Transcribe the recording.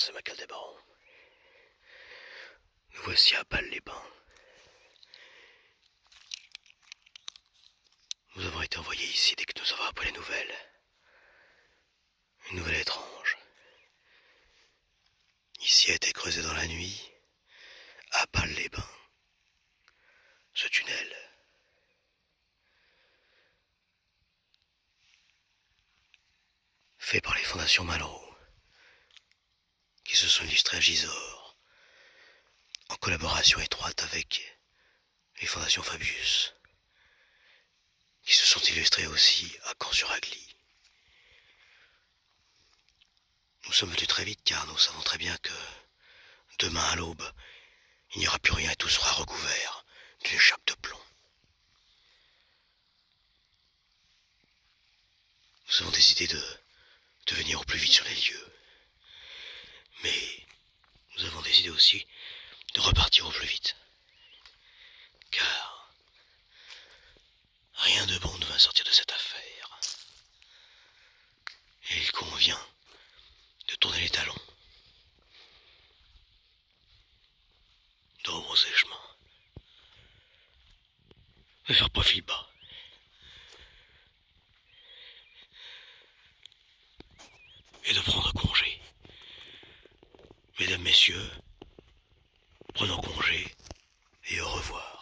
c'est Macaldébaron. Nous voici à Bâle-les-Bains. Nous avons été envoyés ici dès que nous avons appris les nouvelles. Une nouvelle étrange. Ici a été creusé dans la nuit, à Bâle-les-Bains, ce tunnel. Fait par les fondations Malraux, qui se sont illustrées à Gisors, en collaboration étroite avec les fondations Fabius, qui se sont illustrées aussi à Caen-sur-Agly. Nous sommes venus très vite car nous savons très bien que demain à l'aube, il n'y aura plus rien et tout sera recouvert d'une chape de plomb. Nous avons décidé de, de venir au plus vite sur les lieux. Décidé aussi de repartir au plus vite. Car rien de bon ne va sortir de cette affaire. Et il convient de tourner les talons, de rebrousser chemin, de faire profil bas. Et de prendre congé messieurs, prenons congé et au revoir.